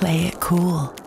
play it cool.